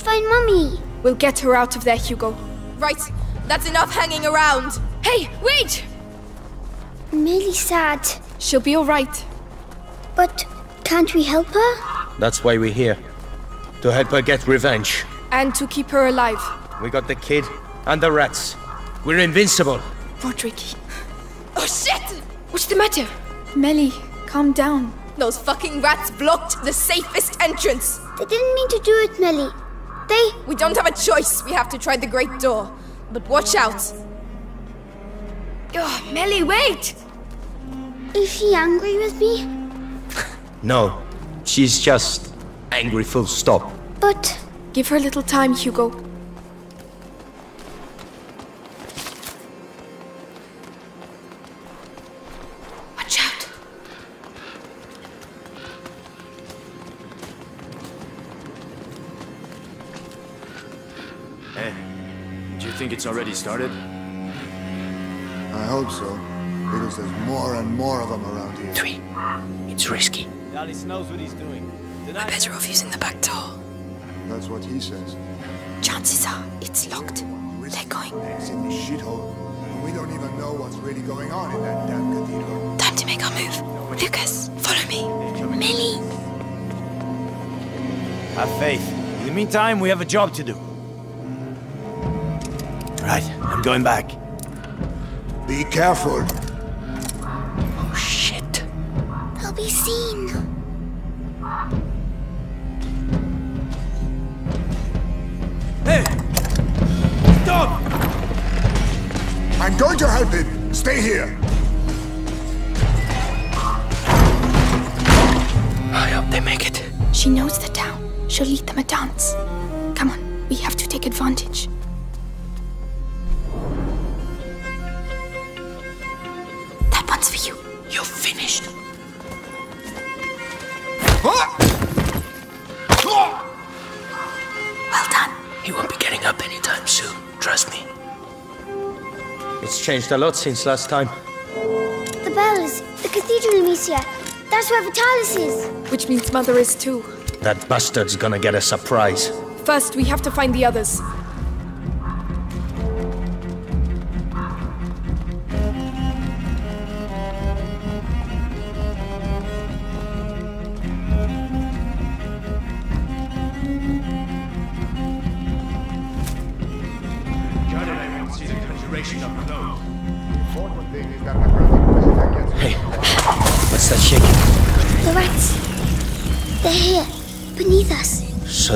find Mummy? We'll get her out of there, Hugo. Right, that's enough hanging around. Hey, wait! I'm really sad. She'll be alright. But can't we help her? That's why we're here. To help her get revenge. And to keep her alive. We got the kid and the rats. We're invincible. Rodric. Oh shit! What's the matter? Mélie, calm down. Those fucking rats blocked the safest entrance. They didn't mean to do it, Mélie. They. We don't have a choice. We have to try the great door. But watch out. Oh, Mélie, wait! Is she angry with me? No, she's just angry full stop. But. Give her a little time, Hugo. It's already started? I hope so. Because there's more and more of them around here. Three. It's risky. Dallas knows what he's doing. We're better off using the back door. That's what he says. Chances are it's locked. They're going. It's in the shithole. And we don't even know what's really going on in that damn cathedral. Time to make our move. Lucas, follow me. Mélie. Have faith. In the meantime, we have a job to do. Right, I'm going back. Be careful. Oh shit. They'll be seen. Hey! Stop! I'm going to help him. Stay here. I hope they make it. She knows the town. She'll lead them a dance. Come on, we have to take advantage. Changed a lot since last time. The bells. The cathedral, Amicia. That's where Vitalis is. Which means Mother is too. That bastard's gonna get a surprise. First, we have to find the others.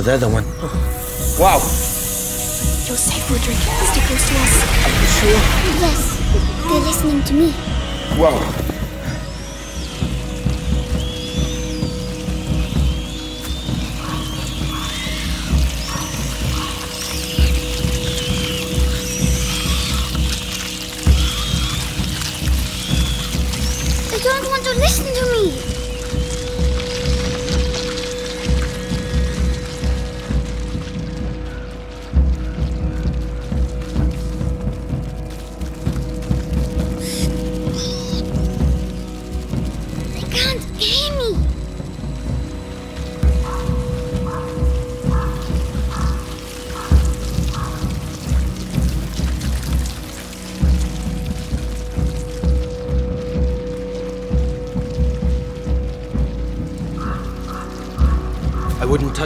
The one. Wow. You're safe, Rodric. Stay close to us. Yes. They're listening to me. Wow.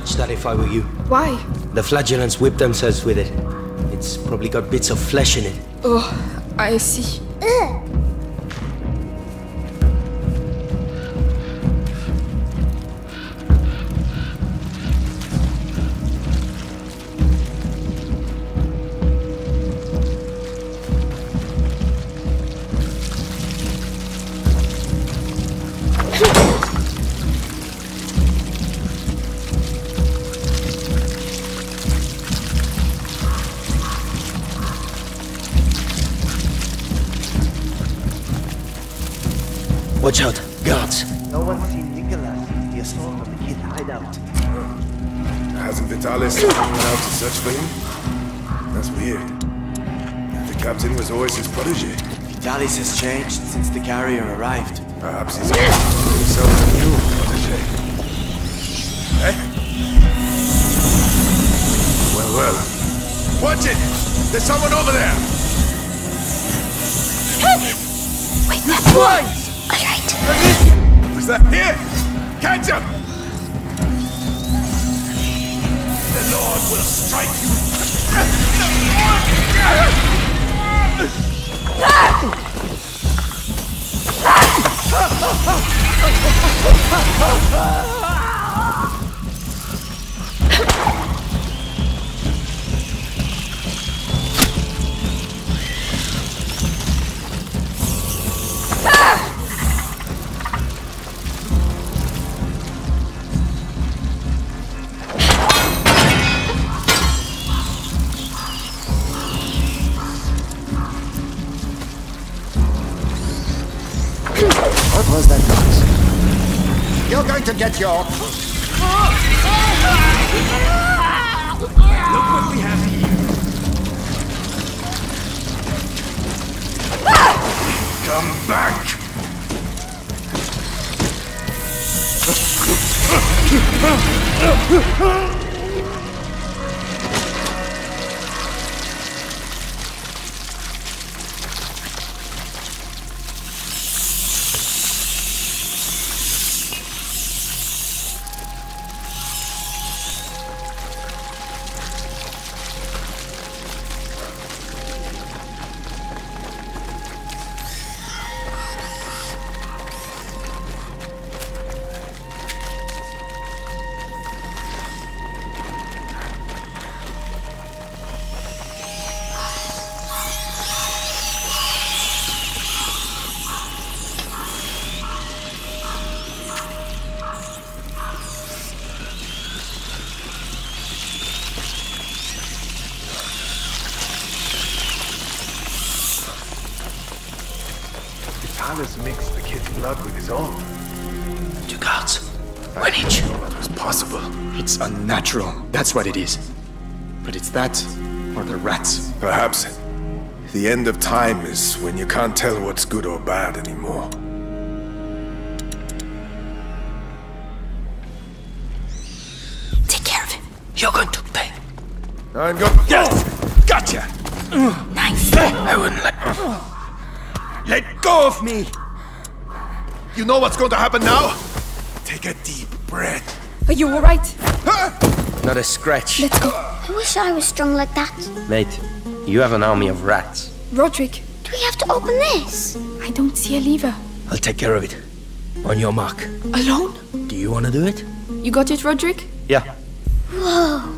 Touch that if I were you. Why? The flagellants whip themselves with it. It's probably got bits of flesh in it. Oh, I see. Watch out, guards. No one's seen Nicholas since the assault on the kid hideout. Hasn't Vitalis come out to search for him? That's weird. The captain was always his protege. Vitalis has changed since the carrier arrived. Perhaps he's himself a new protege. Eh? Well, well. Watch it! There's someone over there! Wait, that's one! Was that here? Catch him! The Lord will strike you. What get your... Look what we have here. Come back! That's what it is. But it's that, or the rats. Perhaps the end of time is when you can't tell what's good or bad anymore. Take care of him. You're going to pay. I'm going. Yes! Gotcha! Nice. I wouldn't let. Let go of me! You know what's going to happen now? Take a deep breath. Are you alright? Not a scratch. Let's go. I wish I was strong like that. Mate, you have an army of rats. Rodric, Do we have to open this? I don't see a lever. I'll take care of it. On your mark. Alone? Do you want to do it? you got it, Rodric? Yeah. Whoa.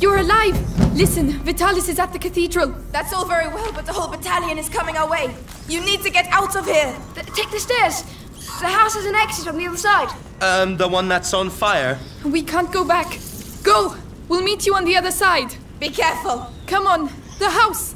You're alive! Listen, Vitalis is at the cathedral. That's all very well, but the whole battalion is coming our way. You need to get out of here. take the stairs. The house has an exit on the other side. Um, the one that's on fire? We can't go back. Go! We'll meet you on the other side. Be careful. Come on, the house.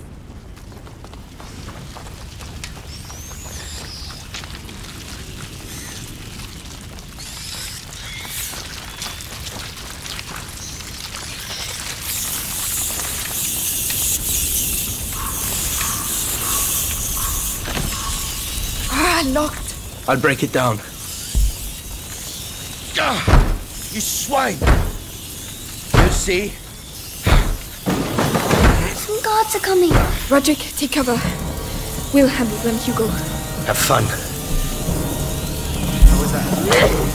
Ah, locked. I'll break it down. Ah, you swine! You see? Some guards are coming. Rodric, take cover. We'll handle them, Hugo. Have fun. That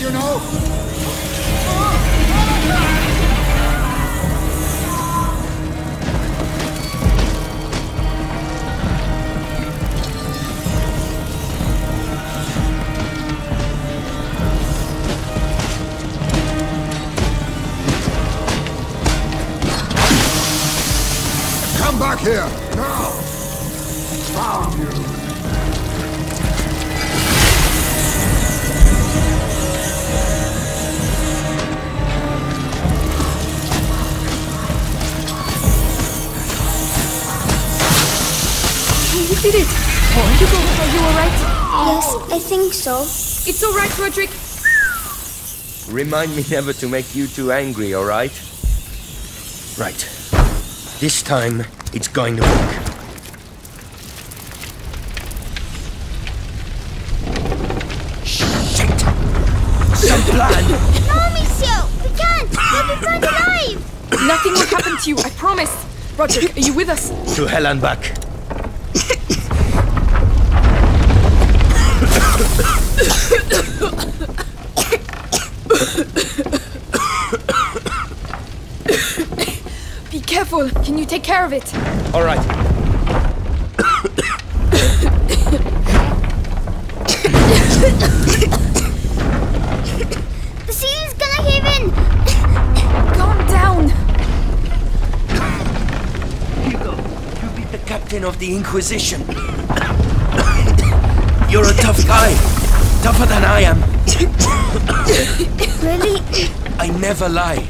you know! Remind me never to make you too angry, alright? Right. This time, it's going to work. Shit! Some plan! No, Monsieur! We can't! We'll be burned alive! Nothing will happen to you, I promise. Rodric, are you with us? To hell and back. Be careful. Can you take care of it? Alright. The ceiling's gonna cave in! Calm down. Hugo, you beat the captain of the Inquisition. You're a tough guy. Tougher than I am. Really? I never lie.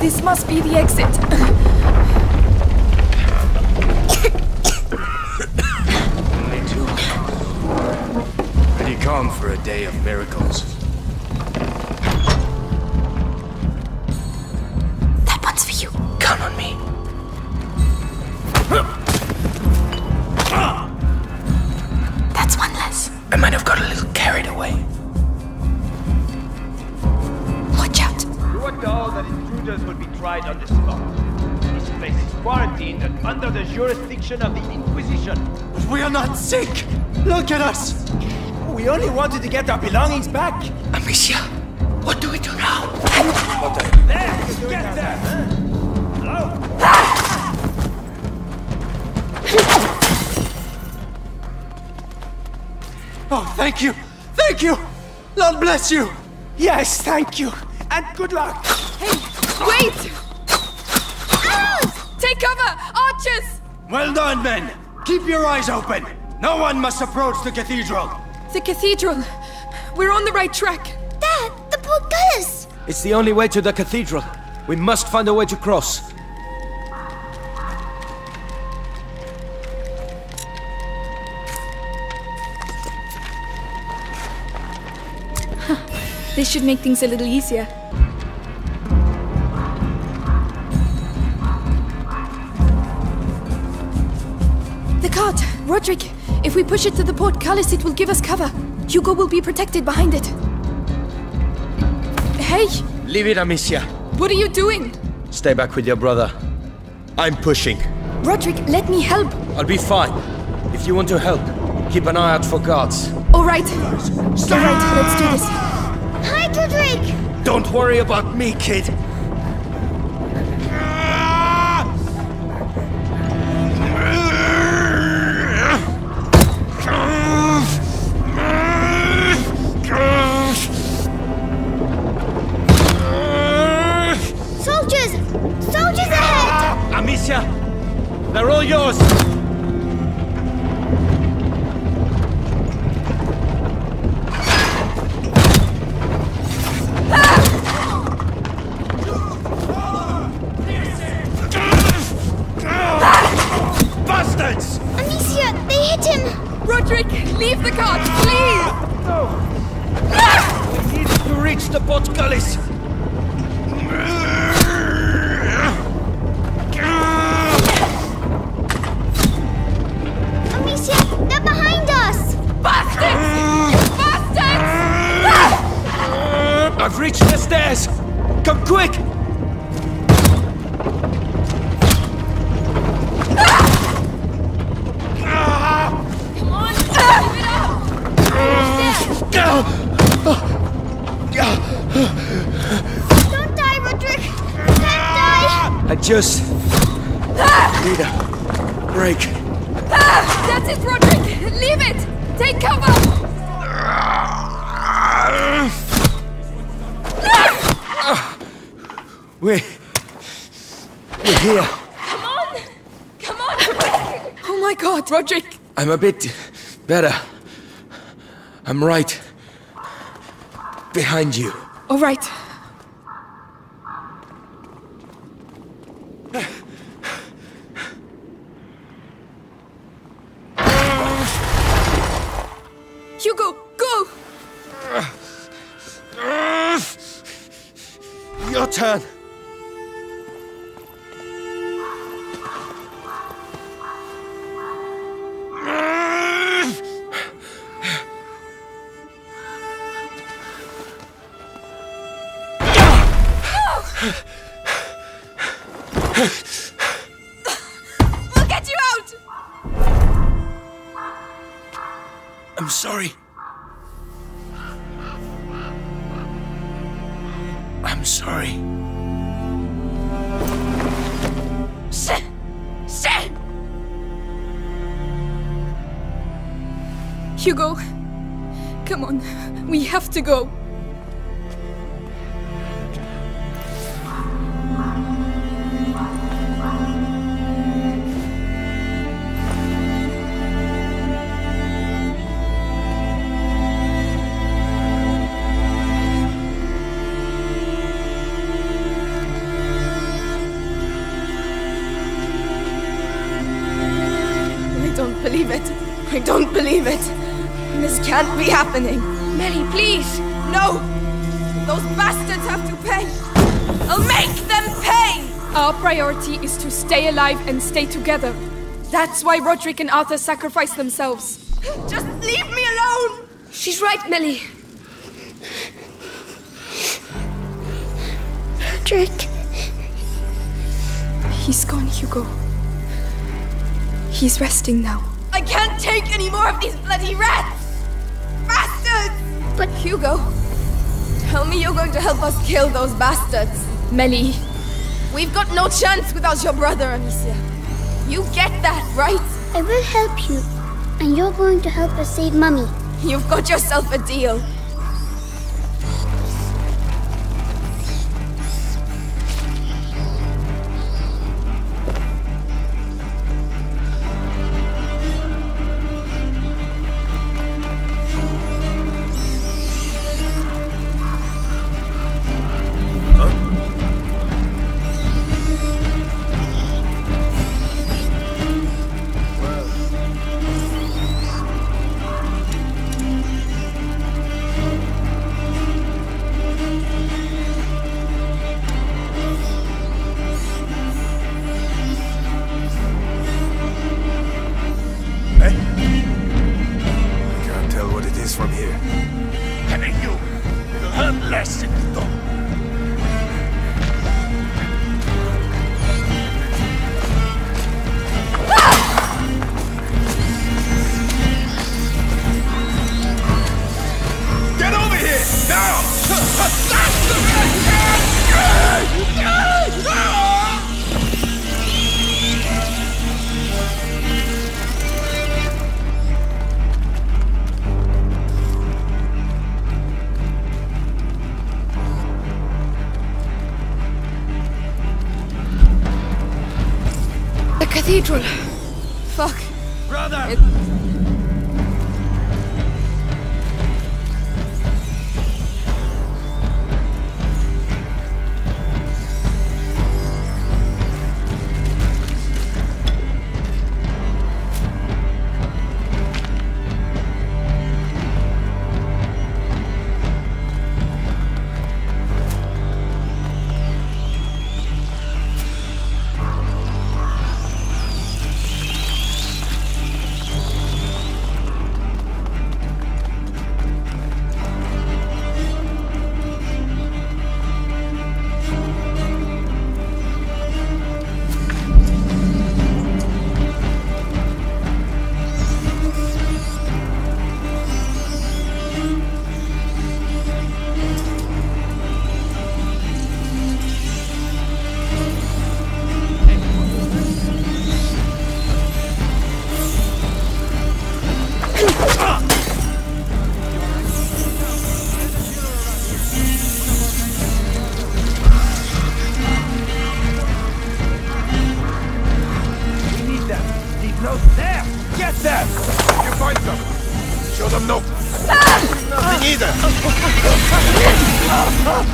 This must be the exit. Pretty calm for a day of miracles. Only wanted to get our belongings back. Amicia, what do we do now? There, get there. Hello? Oh, thank you! Thank you! Lord bless you! Yes, thank you. And good luck. Hey, wait! Ah, take cover! Archers! Well done, men! Keep your eyes open! No one must approach the cathedral! The cathedral. We're on the right track. Dad, the portcullis! It's the only way to the cathedral. We must find a way to cross. This should make things a little easier. The cart! Rodric! If we push it to the portcullis, it will give us cover. Hugo will be protected behind it. Hey! Leave it, Amicia. What are you doing? Stay back with your brother. I'm pushing. Rodric, let me help. I'll be fine. If you want to help, keep an eye out for guards. All right. All right, let's do this. Hi, Rodric! Don't worry about me, kid. They're all yours! Need a break. Ah, That's it, Rodric! Leave it! Take cover! Ah. We're... we're here. Come on! Come on! Oh my god, Rodric! I'm a bit better. I'm right behind you. All right. I'm sorry. I'm sorry. Shit! Shit! Hugo, come on. We have to go. Happening. Mélie, please! No! Those bastards have to pay! I'll make them pay! Our priority is to stay alive and stay together. That's why Rodric and Arthur sacrificed themselves. Just leave me alone! She's right, Mélie. Rodric, He's gone, Hugo. He's resting now. I can't take any more of these bloody rats! Bastards! But Hugo, Tell me you're going to help us kill those bastards. Mélie, We've got no chance without your brother, Amicia. You get that, right? I will help you. And you're going to help us save Mummy. You've got yourself a deal.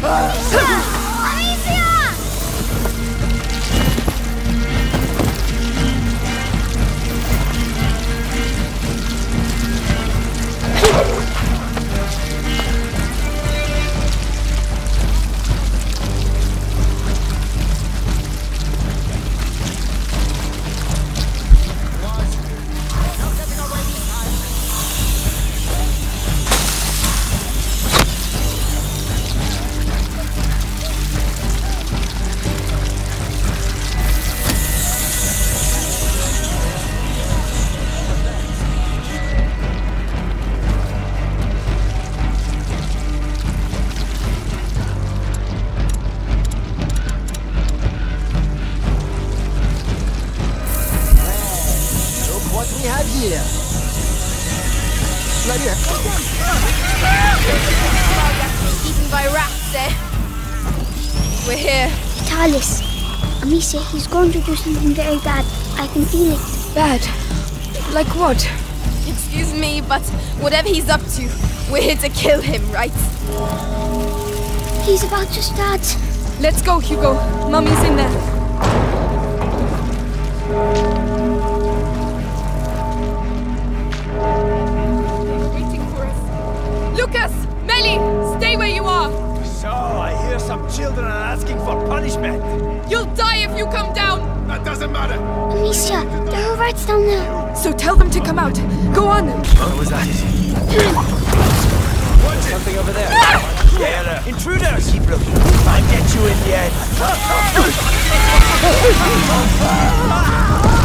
Ah! Amicia, he's going to do something very bad. I can feel it. Bad. Like what? Excuse me, but whatever he's up to, we're here to kill him, right? He's about to start. Let's go, Hugo. Mummy's in there. Waiting for us. Lucas! Mélie! Some children are asking for punishment. You'll die if you come down! That doesn't matter. Amicia, there are rats down there. So tell them to come out. Go on! What was that? something over there. Yeah, intruders! Keep looking. I'll get you in the end. Ah!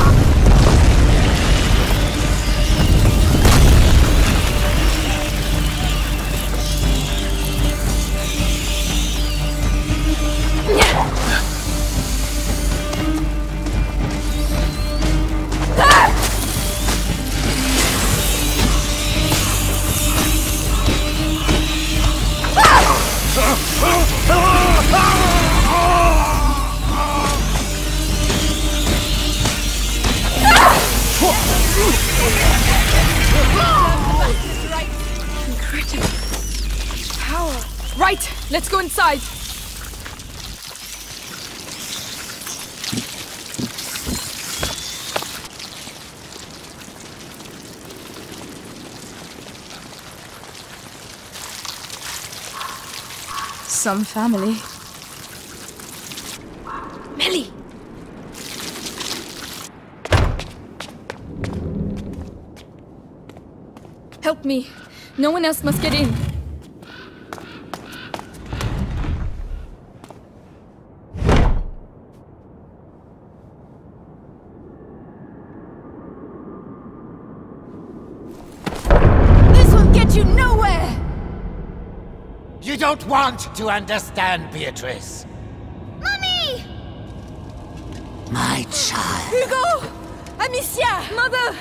Some family. Mélie! Help me. No one else must get in. don't want to understand, Beatrice. Mummy! My child. Hugo! Amicia! Mother!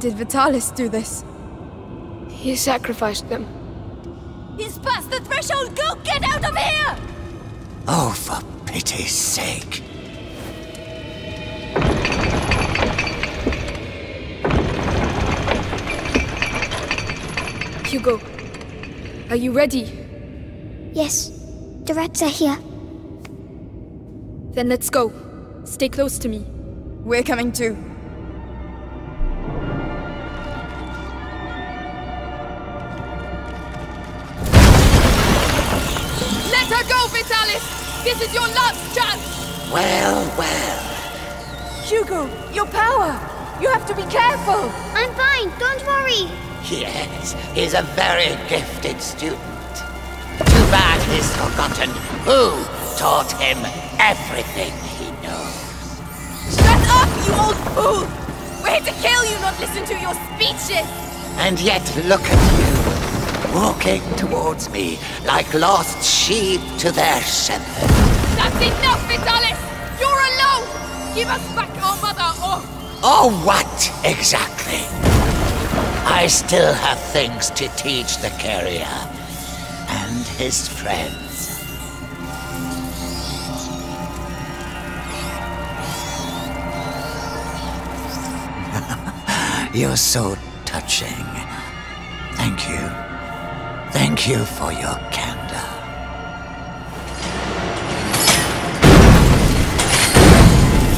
Did Vitalis do this? He sacrificed them. He's past the threshold! Go get out of here! Oh, for pity's sake. Hugo, are you ready? Yes, the rats are here. Then let's go. Stay close to me. We're coming too. Let her go, Vitalis! This is your last chance! Well, well. Hugo, your power! You have to be careful! I'm fine, don't worry. Yes, he's a very gifted student. He's forgotten who taught him everything he knows. Shut up, you old fool! We're here to kill you, not listen to your speeches! And yet look at you, walking towards me like lost sheep to their shepherd. That's enough, Vitalis! You're alone! Give us back our mother, or... Oh, what exactly? I still have things to teach the carrier his friends. You're so touching. Thank you. Thank you for your candor.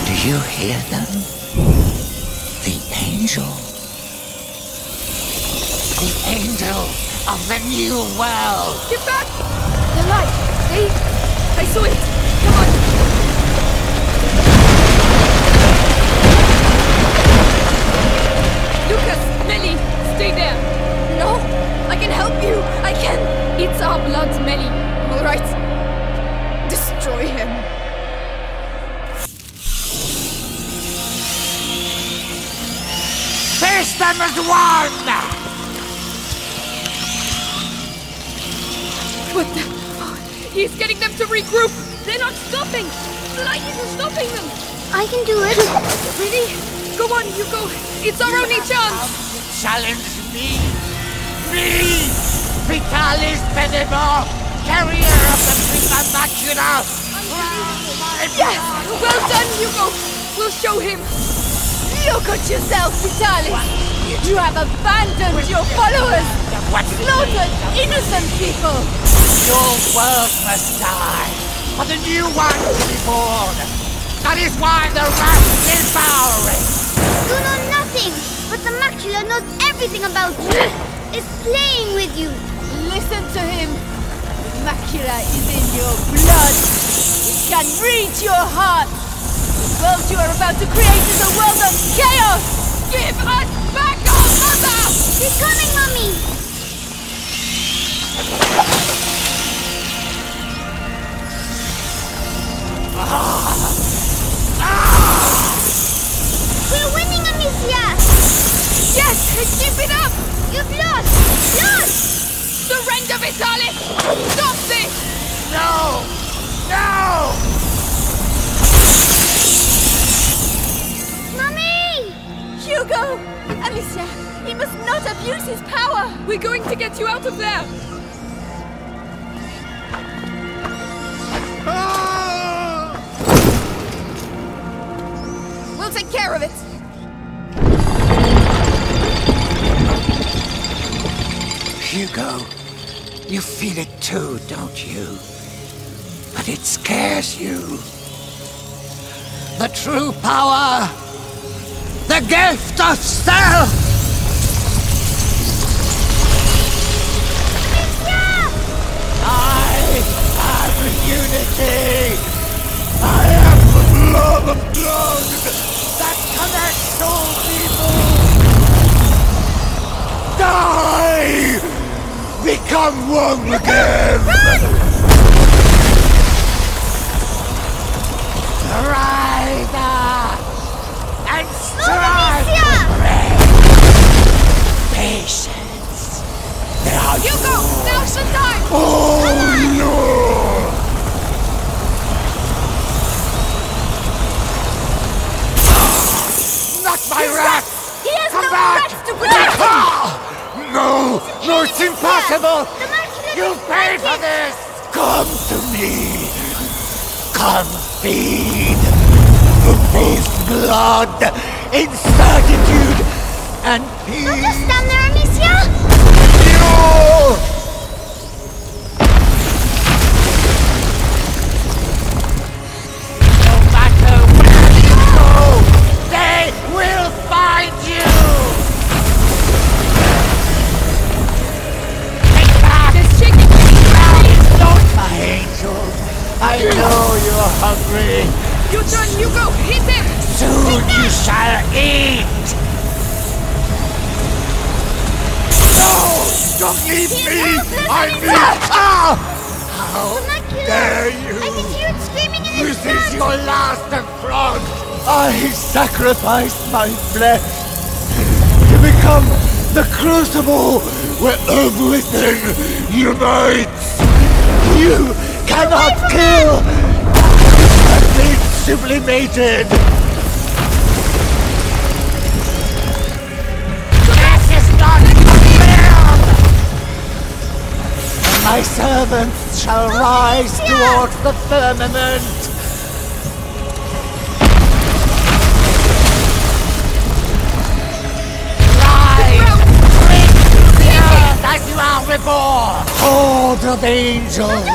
Do you hear them? The angel. The angel of the new world. Get back! The light! They... I saw it! Regroup! They're not stopping! The light isn't stopping them! I can do it. Really? Go on, Hugo! It's our only chance! Challenge me! Me! Vitalis Bénévent, carrier of the Prima Macula! Yes! Well done, Hugo! We'll show him! Look at yourself, Vitalis! You have abandoned your followers! Slaughtered innocent people! Your world must die, for the new one to be born! That is why the wrath is devouring! You know nothing, but the macula knows everything about you. It's playing with you. Listen to him! The macula is in your blood! It can reach your heart! The world you are about to create is a world of chaos! Give us back our mother! He's coming, Mummy. Amicia, he must not abuse his power! We're going to get you out of there! Care of it! Hugo, you feel it too, don't you? But it scares you. The true power! The gift of self! I am unity! I am the blood of blood Die! Become one again! Rise up and strive for patience. Now Hugo! Now's the time! Oh no! Not my rat! He has Come no back! to protect! No! No, it's impossible! The You pay for this! Come to me! Come feed! This blood in certitude and Don't peace! just stand there, Amicia. go! Hit him! Soon you shall eat! No! Don't leave me! I'm here! Ah! How dare you! I can hear it screaming in This is your last affront! I sacrificed my flesh to become the crucible where everything unites! You cannot kill! Sublimated! This is not fair! And my servants shall oh, rise towards the firmament! Rise! Bring the earth as you are reborn! Horde of angels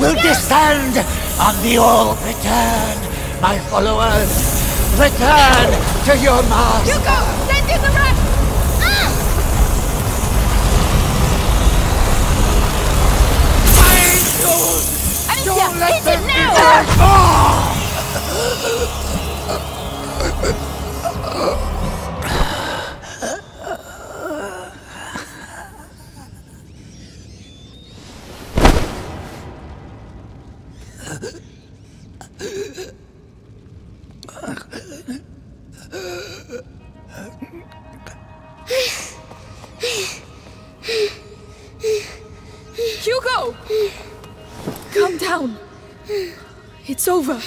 will descend on the orb. Return, my followers! Return to your master! Hugo! Send in the rat! Angels! Amicia, Don't let hit them it be now! Ah! Calm down. It's over.